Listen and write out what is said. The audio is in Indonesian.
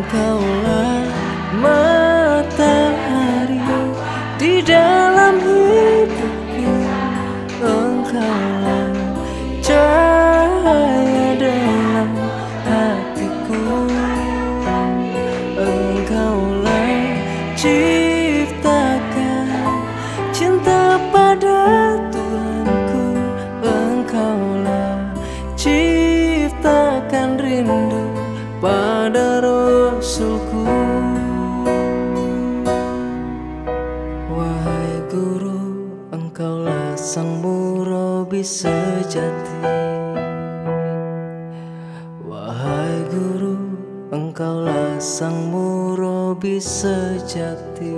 Engkaulah matahari di dalam hidupku Engkaulah cahaya dalam hatiku. Engkaulah ciptakan cinta pada Tuhanku. Engkaulah ciptakan rindu pada Rasulku. Wahai guru, engkaulah sang murabi sejati Wahai guru, engkaulah sang murabi sejati